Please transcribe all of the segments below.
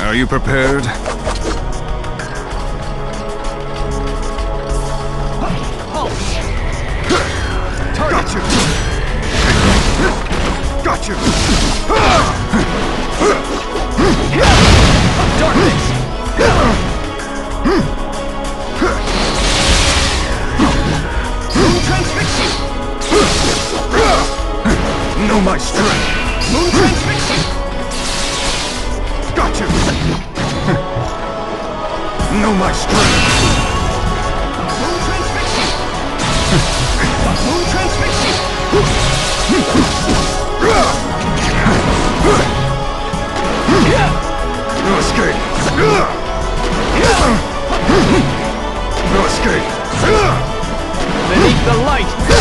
Are you prepared? Got you! Got you! Darkness! Transfixie! Know my strength! You! know my strength! Moon transfixie! Moon transfixie! No escape! No escape! Beneath the light!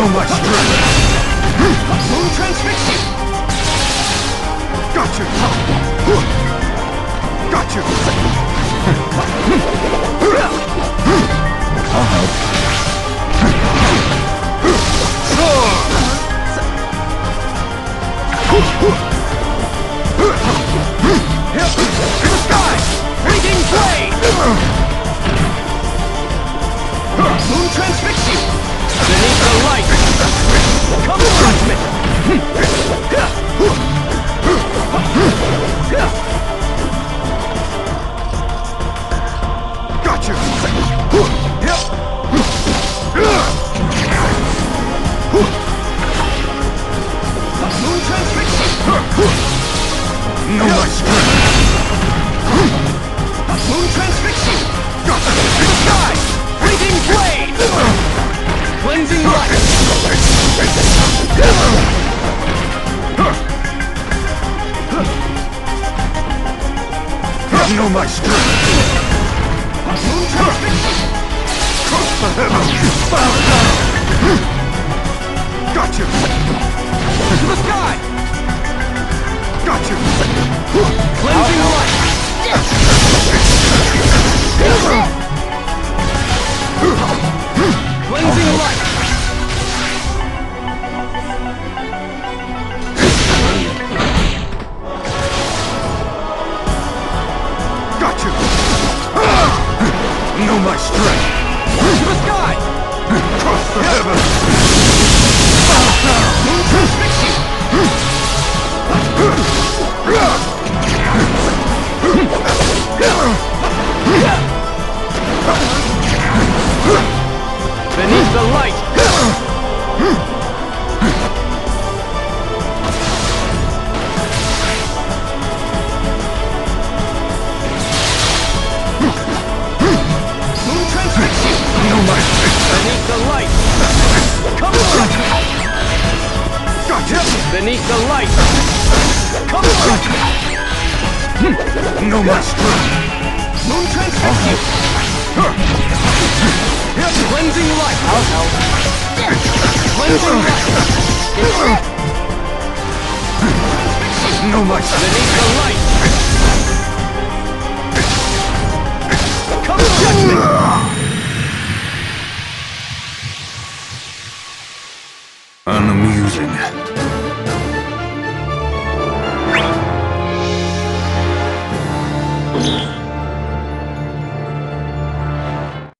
Know my strength! Moon transfixie! Got you! Got you! I'll help. To the sky! Raging blade! Moon transfixie! Beneath the light! Come! Got you! Moon my strength! Moon sky! Raging blade! Cleansing light! Know my strength! Cross the heavens! Got you! My strength! To the sky! Cross the heavens! Moon transfixie! Beneath the light! Come judgment! Know my strength! Moon transfixie! Cleansing light! I'll help. Cleansing light! My strength! Beneath the light! Come judgment! Unamusing.